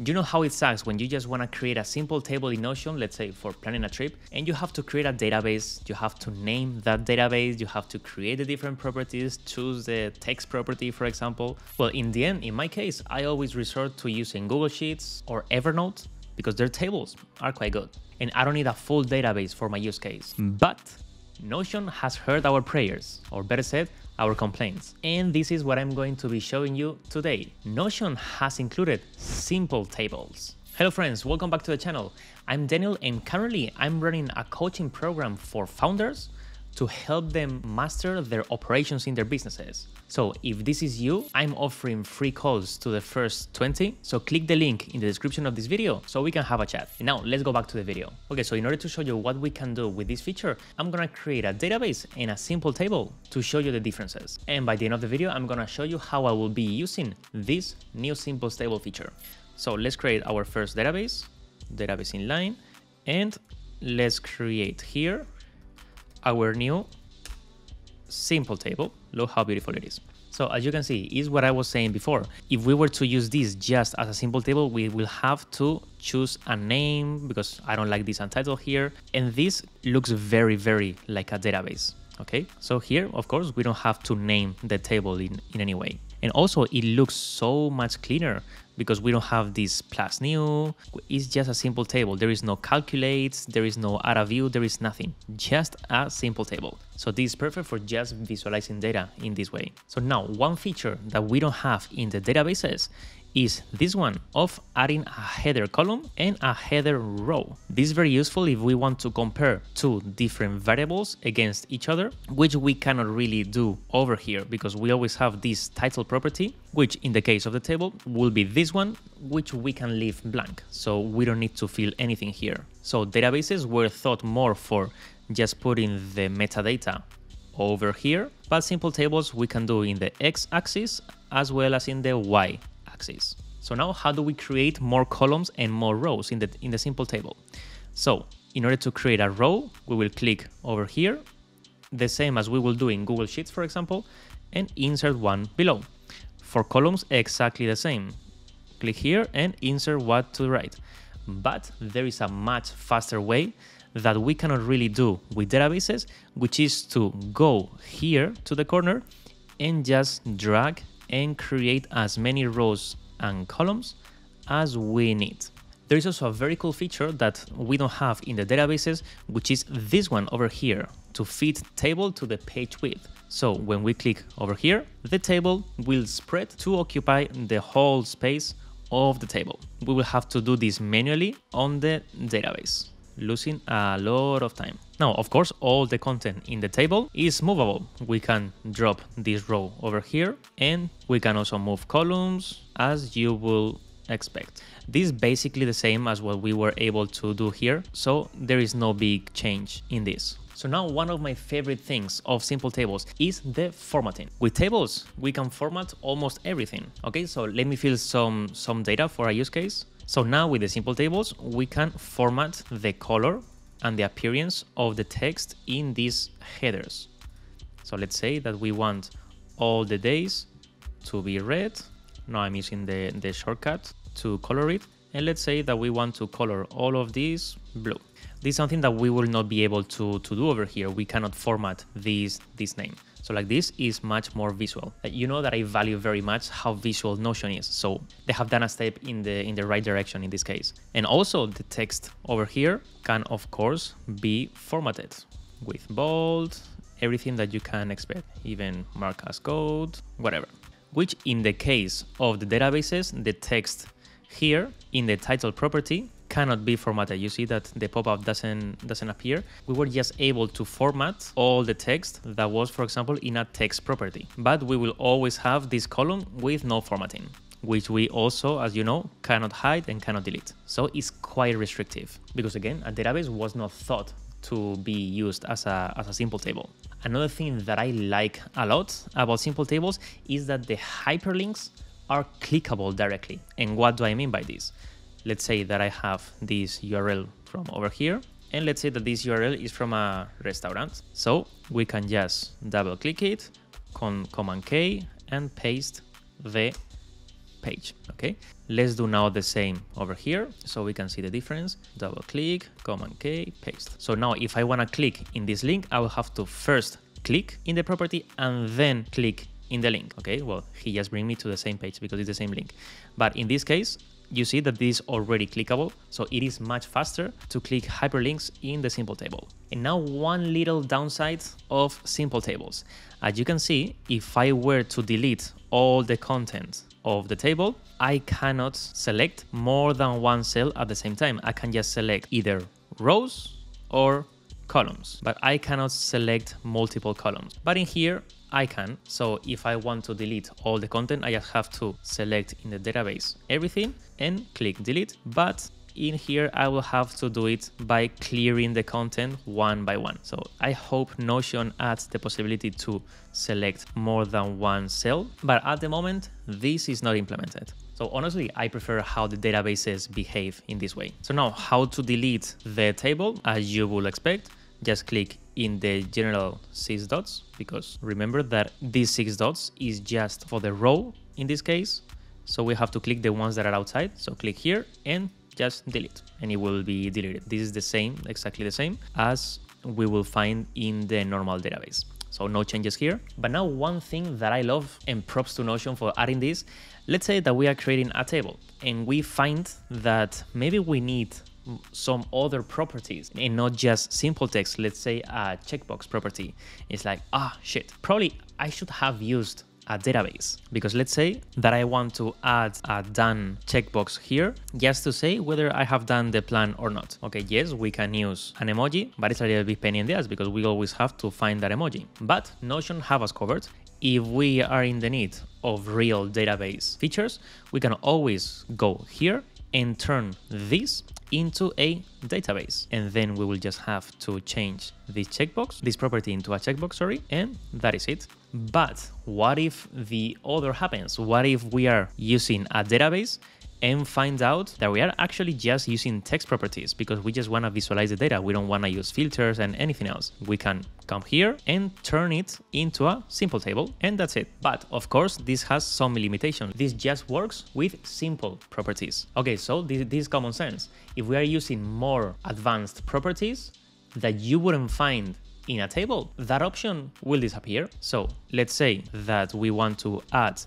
You know how it sucks when you just want to create a simple table in Notion, let's say for planning a trip, and you have to create a database, you have to name that database, you have to create the different properties, choose the text property, for example. Well, in the end, in my case, I always resort to using Google Sheets or Evernote because their tables are quite good. And I don't need a full database for my use case. But Notion has heard our prayers, or better said, our complaints. And this is what I'm going to be showing you today. Notion has included simple tables. Hello friends, welcome back to the channel. I'm Daniel and currently I'm running a coaching program for founders to help them master their operations in their businesses. So if this is you, I'm offering free calls to the first 20. So click the link in the description of this video so we can have a chat. Now let's go back to the video. Okay, so in order to show you what we can do with this feature, I'm gonna create a database and a simple table to show you the differences. And by the end of the video, I'm gonna show you how I will be using this new simple table feature. So let's create our first database, database inline, and let's create here our new simple table. Look how beautiful it is. So as you can see, is what I was saying before. If we were to use this just as a simple table, we will have to choose a name because I don't like this untitled here. And this looks very, very like a database. Okay, so here, of course, we don't have to name the table in, in any way. And also it looks so much cleaner because we don't have this plus new. It's just a simple table. There is no calculates, there is no add a view, there is nothing. Just a simple table. So this is perfect for just visualizing data in this way. So now one feature that we don't have in the databases is this one of adding a header column and a header row. This is very useful if we want to compare two different variables against each other, which we cannot really do over here because we always have this title property, which in the case of the table will be this one, which we can leave blank. So we don't need to fill anything here. So databases were thought more for just putting the metadata over here, but simple tables we can do in the x-axis as well as in the y axis. So now how do we create more columns and more rows in the, in the simple table? So in order to create a row, we will click over here, the same as we will do in Google Sheets, for example, and insert one below. For columns, exactly the same. Click here and insert what to the right. But there is a much faster way that we cannot really do with databases, which is to go here to the corner and just drag and create as many rows and columns as we need. There is also a very cool feature that we don't have in the databases, which is this one over here to fit table to the page width. So when we click over here, the table will spread to occupy the whole space of the table. We will have to do this manually on the database losing a lot of time. Now, of course, all the content in the table is movable. We can drop this row over here and we can also move columns as you will expect. This is basically the same as what we were able to do here, so there is no big change in this. So now one of my favorite things of simple tables is the formatting. With tables, we can format almost everything. Okay, so let me fill some, some data for a use case. So now with the simple tables, we can format the color and the appearance of the text in these headers. So let's say that we want all the days to be red. Now I'm using the, the shortcut to color it. And let's say that we want to color all of these blue. This is something that we will not be able to, to do over here. We cannot format this, this name. So like this is much more visual. You know that I value very much how visual Notion is. So they have done a step in the in the right direction in this case. And also the text over here can of course be formatted with bold, everything that you can expect, even mark as code, whatever. Which in the case of the databases, the text here in the title property cannot be formatted. You see that the pop-up doesn't doesn't appear. We were just able to format all the text that was, for example, in a text property. But we will always have this column with no formatting which we also, as you know, cannot hide and cannot delete. So it's quite restrictive because again, a database was not thought to be used as a, as a simple table. Another thing that I like a lot about simple tables is that the hyperlinks are clickable directly. And what do I mean by this? Let's say that I have this URL from over here and let's say that this URL is from a restaurant. So we can just double click it, con Command K and paste the page, okay? Let's do now the same over here so we can see the difference. Double click, Command K, paste. So now if I wanna click in this link, I will have to first click in the property and then click in the link. Okay, well, he just bring me to the same page because it's the same link. But in this case, you see that this is already clickable, so it is much faster to click hyperlinks in the simple table. And now one little downside of simple tables. As you can see, if I were to delete all the content of the table, I cannot select more than one cell at the same time. I can just select either rows or columns, but I cannot select multiple columns. But in here, I can. So if I want to delete all the content, I just have to select in the database everything and click delete. But in here, I will have to do it by clearing the content one by one. So I hope Notion adds the possibility to select more than one cell, but at the moment, this is not implemented. So honestly, I prefer how the databases behave in this way. So now how to delete the table, as you will expect, just click in the general six dots because remember that these six dots is just for the row in this case. So we have to click the ones that are outside. So click here and just delete and it will be deleted. This is the same, exactly the same as we will find in the normal database. So no changes here. But now one thing that I love and props to Notion for adding this, let's say that we are creating a table and we find that maybe we need some other properties and not just simple text. Let's say a checkbox property. It's like, ah, shit, probably I should have used a database because let's say that I want to add a done checkbox here just to say whether I have done the plan or not. Okay, yes, we can use an emoji, but it's a little bit pain in the ass because we always have to find that emoji. But Notion have us covered. If we are in the need of real database features, we can always go here and turn this into a database. And then we will just have to change this checkbox, this property into a checkbox, sorry, and that is it. But what if the other happens? What if we are using a database and find out that we are actually just using text properties because we just want to visualize the data. We don't want to use filters and anything else. We can come here and turn it into a simple table and that's it. But of course, this has some limitations. This just works with simple properties. Okay, so this, this is common sense. If we are using more advanced properties that you wouldn't find in a table, that option will disappear. So let's say that we want to add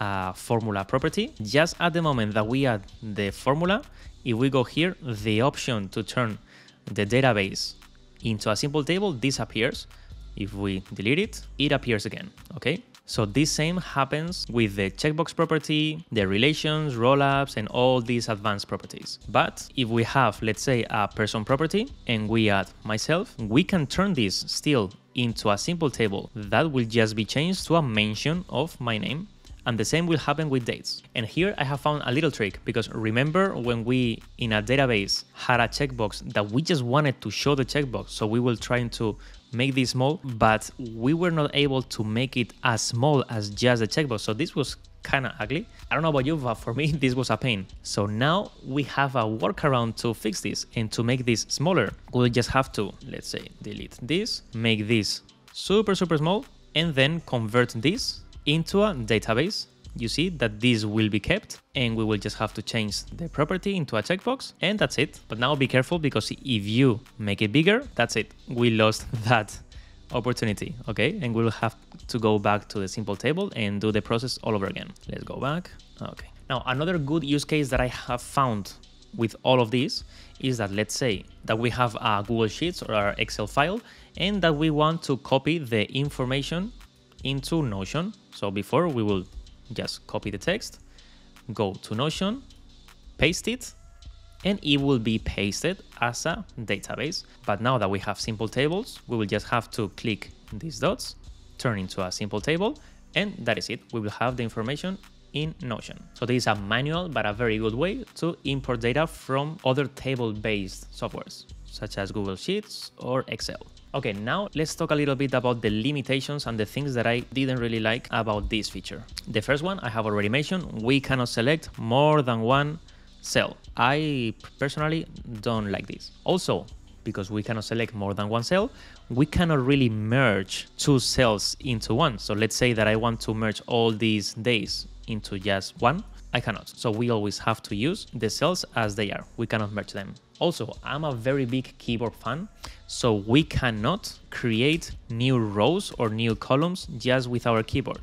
a formula property. Just at the moment that we add the formula, if we go here, the option to turn the database into a simple table disappears. If we delete it, it appears again, okay? So this same happens with the checkbox property, the relations, rollups, and all these advanced properties. But if we have, let's say, a person property and we add myself, we can turn this still into a simple table that will just be changed to a mention of my name and the same will happen with dates. And here I have found a little trick because remember when we in a database had a checkbox that we just wanted to show the checkbox. So we were trying to make this small, but we were not able to make it as small as just the checkbox. So this was kind of ugly. I don't know about you, but for me, this was a pain. So now we have a workaround to fix this and to make this smaller. We'll just have to, let's say, delete this, make this super, super small, and then convert this into a database, you see that this will be kept and we will just have to change the property into a checkbox and that's it. But now be careful because if you make it bigger, that's it. We lost that opportunity, okay? And we'll have to go back to the simple table and do the process all over again. Let's go back. Okay. Now, another good use case that I have found with all of these is that let's say that we have a Google Sheets or our Excel file and that we want to copy the information into Notion. So before we will just copy the text, go to Notion, paste it, and it will be pasted as a database. But now that we have simple tables, we will just have to click these dots, turn into a simple table, and that is it. We will have the information in Notion. So this is a manual, but a very good way to import data from other table-based softwares, such as Google Sheets or Excel. Okay, now let's talk a little bit about the limitations and the things that I didn't really like about this feature. The first one I have already mentioned, we cannot select more than one cell. I personally don't like this. Also, because we cannot select more than one cell, we cannot really merge two cells into one. So let's say that I want to merge all these days into just one. I cannot. So we always have to use the cells as they are. We cannot merge them. Also, I'm a very big keyboard fan, so we cannot create new rows or new columns just with our keyboard.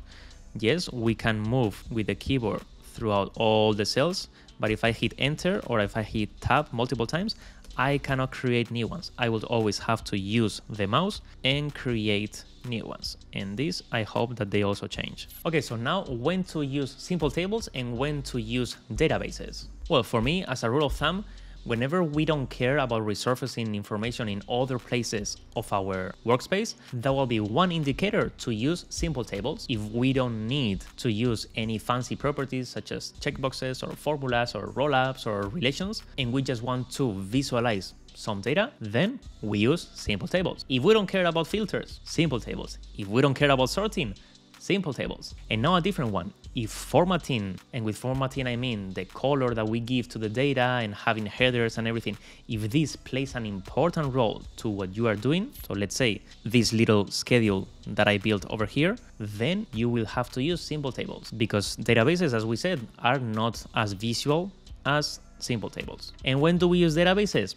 Yes, we can move with the keyboard throughout all the cells, but if I hit enter or if I hit tab multiple times, I cannot create new ones. I will always have to use the mouse and create new ones. And this, I hope that they also change. Okay, so now when to use simple tables and when to use databases. Well, for me, as a rule of thumb, Whenever we don't care about resurfacing information in other places of our workspace, that will be one indicator to use simple tables. If we don't need to use any fancy properties such as checkboxes or formulas or rollups or relations, and we just want to visualize some data, then we use simple tables. If we don't care about filters, simple tables. If we don't care about sorting, simple tables. And now a different one. If formatting, and with formatting I mean the color that we give to the data and having headers and everything, if this plays an important role to what you are doing, so let's say this little schedule that I built over here, then you will have to use simple tables because databases, as we said, are not as visual as simple tables. And when do we use databases?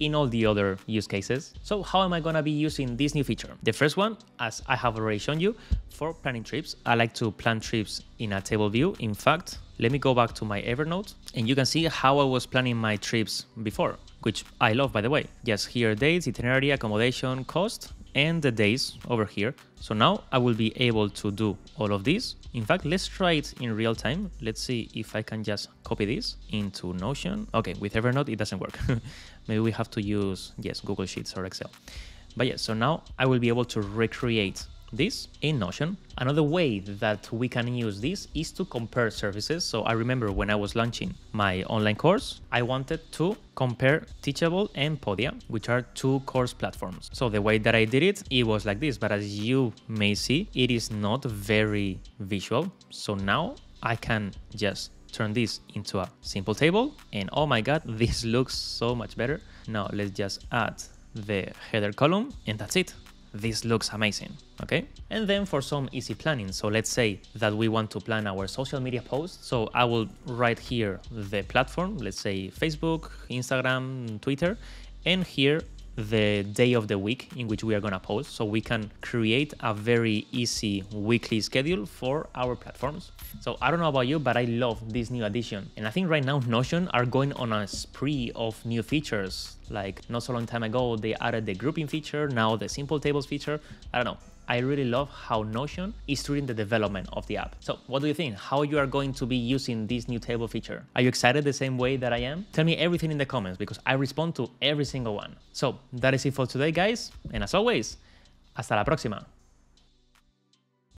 In all the other use cases. So how am I gonna be using this new feature? The first one, as I have already shown you, for planning trips, I like to plan trips in a table view. In fact, let me go back to my Evernote and you can see how I was planning my trips before, which I love by the way. Just here dates, itinerary, accommodation, cost, and the days over here. So now I will be able to do all of these. In fact, let's try it in real time. Let's see if I can just copy this into Notion. Okay, with Evernote, it doesn't work. Maybe we have to use, yes, Google Sheets or Excel. But yeah, so now I will be able to recreate this in Notion. Another way that we can use this is to compare services. So I remember when I was launching my online course, I wanted to compare Teachable and Podia, which are two course platforms. So the way that I did it, it was like this, but as you may see, it is not very visual. So now I can just turn this into a simple table and oh my god, this looks so much better. Now let's just add the header column and that's it this looks amazing, okay? And then for some easy planning, so let's say that we want to plan our social media posts. So I will write here the platform, let's say Facebook, Instagram, Twitter, and here the day of the week in which we are going to post so we can create a very easy weekly schedule for our platforms. So I don't know about you, but I love this new addition. And I think right now Notion are going on a spree of new features. Like not so long time ago, they added the grouping feature, now the simple tables feature. I don't know. I really love how Notion is treating the development of the app. So what do you think? How you are going to be using this new table feature? Are you excited the same way that I am? Tell me everything in the comments because I respond to every single one. So that is it for today, guys. And as always, hasta la próxima.